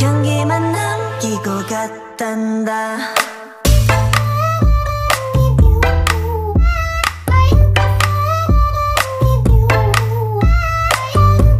향기만 남기고 갔단다.